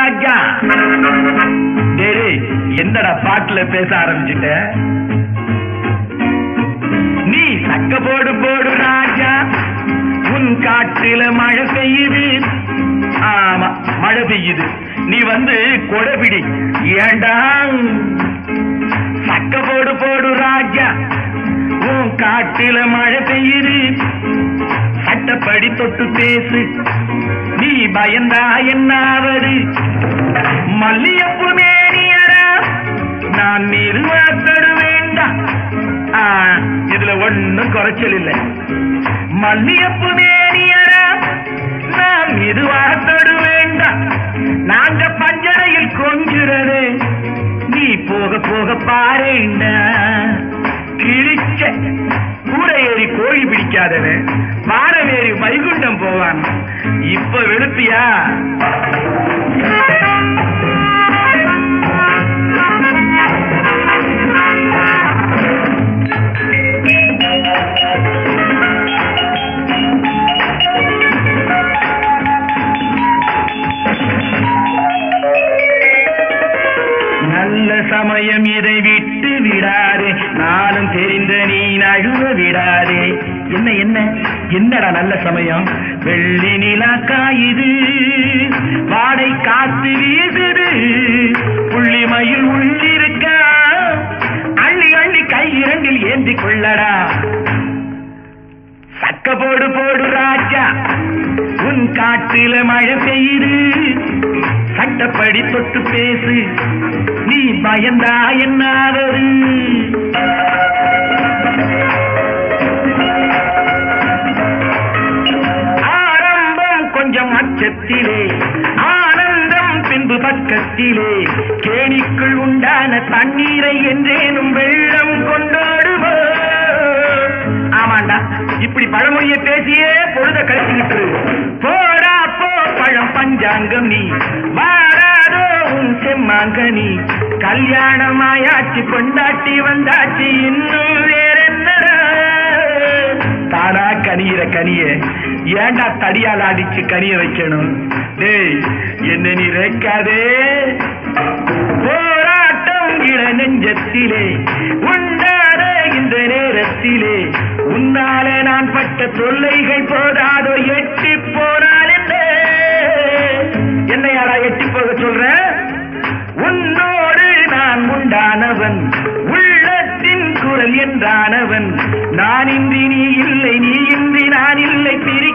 ராஜா. டேய் என்னடா பாட்டுல பேச ஆரம்பிச்சிட்ட? நீ சக்க போடு போடு ராஜா. உன் காட்டுல மழை பெய்யுது. ஆமா மழை பெய்யுது. நீ வந்து கொடைபிடி ஏண்டா? சக்க போடு போடு ராஜா. உன் காட்டுல மழை பெய்யுது. சட்டப்படி தொட்டு பேசு. நீ பயந்தா என்னாவது மல்லியப்பு மேனியரா நான் நிறுவத்தடு வேண்டாம் இதுல ஒன்னும் குறைச்சல் இல்லை. மல்லியப்பு மேனியரா நான் நிறுவத்தடு வேண்டாம் நாங்க பஞ்சரையில் கொஞ்சுறது. நீ போக போக பாருங்க கிழிச்ச கூரை கோழி பிடிக்காதவன். வாரம் வைகுண்டம் போவான். இப்ப வெளுப்பியா? நல்ல சமயம் இதை விட்டு விடாதே. என்ன என்ன? என்னடா நல்ல சமயம்? வெள்ளி நிலா காயுது வாடை காத்து வீசுது. புள்ளி மயில் உள்ளிருக்கா? அள்ளி அள்ளி கை இரண்டில் ஏந்தி கொள்ளடா. சக்க போடு போடு ராஜா. உன் காட்டில மழை பெய்யுது. சட்டப்படி தொட்டு பேசு. நீ பயந்தா என்னாவது? உச்சத்திலே ஆனந்தம் பின்பு பக்கத்திலே. கேணிக்குள் உண்டான தண்ணீரை என்றேனும் வெள்ளம் கொண்டாடுவோ. ஆமாண்டா இப்படி பழமொழியை பேசியே பொழுத கழிச்சுக்கிட்டு போடா போ பழம் பஞ்சாங்கம் நீ வாராதோ உன் செம்மாங்கனி கல்யாணமாயாச்சு கொண்டாட்டி வந்தாச்சு இன்னும் தானா கனியிற கனிய. ஏண்டா தடியால் அடிச்சு கனிய வைக்கணும்? டேய் என்ன நீ வைக்காதே. போராட்டம் இள நெஞ்சத்திலே உண்டாத இந்த நேரத்திலே. உன்னாலே நான் பட்ட தொல்லைகள் போதாதோ எட்டி போனால் என்ன? யாரா எட்டி போக சொல்ற? உன்னோடு நான் உண்டானவன். உள்ளத்தின் குரல் என்றானவன் நான் இன்றி நீ இல்லை நீ இன்றி நான் இல்லை பிரி